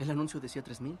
El anuncio decía tres mil.